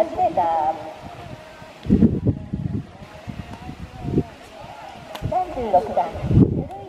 8メー36番